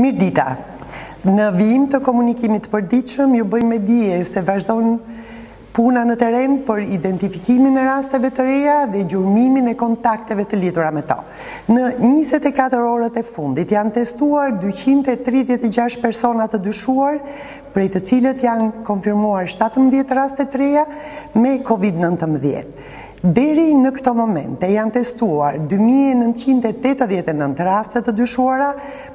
Mirdita, Në vijim të komunikimit të përditshëm ju bëjmë me dije se vazhdon puna në terren për identifikimin e rasteve të reja dhe gjurmimin e kontakteve të lidhura me to. Në 24 orët e fundit janë testuar 236 persona të dyshuar, prej të cilët janë konfirmuar 17 raste të reja me COVID-19. Deri në këto momente janë testuar dy mijë e nëntëqind e tetëdhjetë e nëntë raste të dyshuara,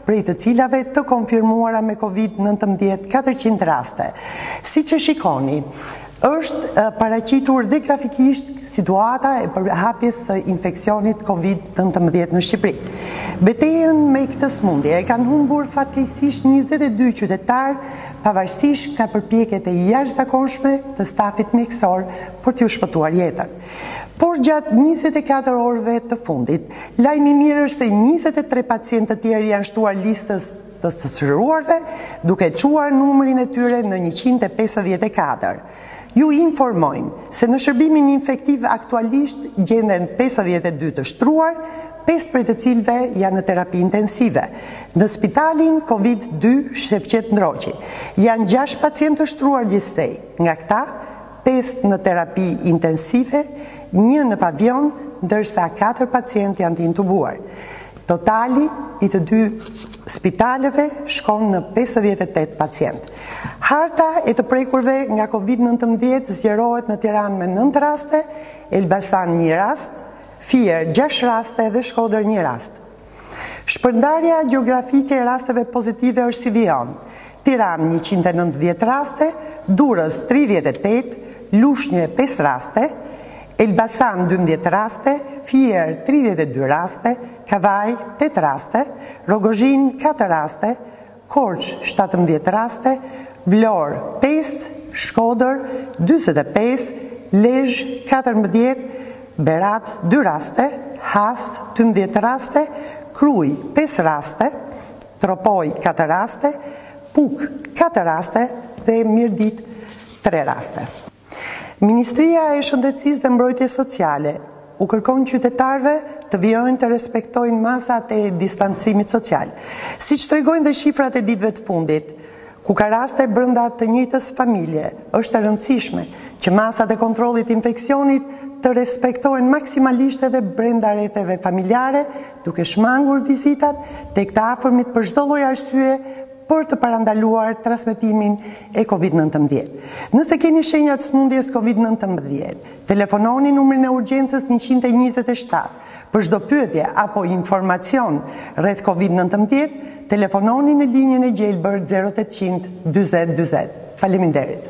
prej të cilave të konfirmuara me Covid nëntëmbëdhjetë katërqind raste. Siç e shikoni, është paraqitur dhe grafikisht situata e përhapjes së infeksionit Covid nëntëmbëdhjetë në Shqipëri. Betejën me këtë sëmundje e kanë humbur fatkeqësisht njëzet e dy qytetarë, pavarësisht nga përpjekjet e jashtëzakonshme të stafit mjekësor për t'ju shpëtuar jetën. Por gjatë njëzet e katër orëve të fundit, lajmi i mirë është se njëzet e tre pacientë të tjerë janë shtuar listës të së shëruarve, duke çuar numrin e tyre në njëqind e pesëdhjetë e katër. Ju informojmë se në shërbimin infektiv aktualisht gjenden pesëdhjetë e dy të shtruar, pesë prej të cilëve janë në terapi intensive. Në spitalin Covid dy Shefqet Ndroqi janë gjashtë pacientë të shtruar gjithsej, nga këta pesë në terapi intensive, një në pavion, ndërsa katër pacientë janë të intubuar. Totali i të dy spitaleve shkon në 58 pacientë. Harta e të prekurve nga COVID-19 zgjerohet në Tiranë me 9 raste, Elbasan një rast, Fier 6 raste dhe Shkodër një rast. Shpërndarja gjeografike e rasteve pozitive është si vijon, Tiranë njëqind e nëntëdhjetë raste, Durrës tridhjetë e tetë, Lushnje pesë raste, Elbasan dymbëdhjetë raste, Fier tridhjetë e dy raste, Kavajë tetë raste, Rrogozhinë katër raste, Korçë, shtatëmbëdhjetë raste, Vlorë, pesë, Shkodër, dyzet e pesë, Lezhë, katërmbëdhjetë, Berat, dy raste, Has, dymbëdhjetë raste, Krujë, pesë raste, Tropojë, katër raste, Pukë, katër raste dhe Mirditë, tre raste. Ministria e Shëndetësisë dhe Mbrojtjes Sociale u kërkon qytetarëve të vijojnë të respektojnë masat e distancimit social, siç tregojnë dhe shifrat e ditëve të fundit, ku ka raste brenda të njëjtës familje, është e rëndësishme që masat e kontrollit të infeksionit të respektohen maksimalisht edhe brenda rretheve familjare, duke shmangur vizitat tek të afërmit për çdo lloj arsye, për të parandaluar transmetimin e Covid nëntëmbëdhjetë. Nëse keni shenja të sëmundjes Covid nëntëmbëdhjetë, telefononi numrin e urgjencës njëqind e njëzet e shtatë. Për çdo pyetje apo informacion rreth Covid nëntëmbëdhjetë, telefononi në linjën e gjelbër zero tetëqind dyzet dyzet. Faleminderit.